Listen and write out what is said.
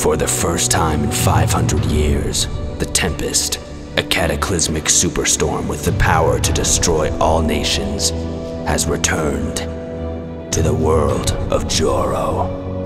For the first time in 500 years, the Tempest, a cataclysmic superstorm with the power to destroy all nations, has returned to the world of Jurro.